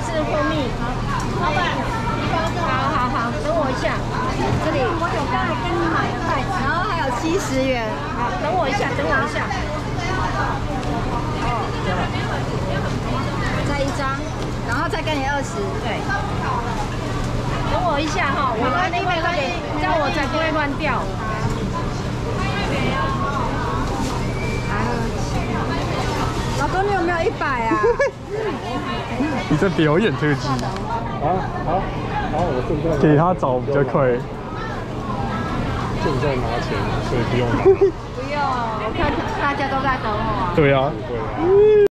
是蜂蜜。老板，好好好，等我一下。这里我有刚才跟你买的袋子，然后还有七十元。好，等我一下，等我一下。哦再一张，然后再跟你二十。对。等我一下哈，我把那个给，这样我才不会乱掉。老公，你有没有一百啊？你在表演特技，啊，好，好，我正在给他找比较快。正在拿钱，所以不用拿。不用，我看大家都在等我。对啊。对啊。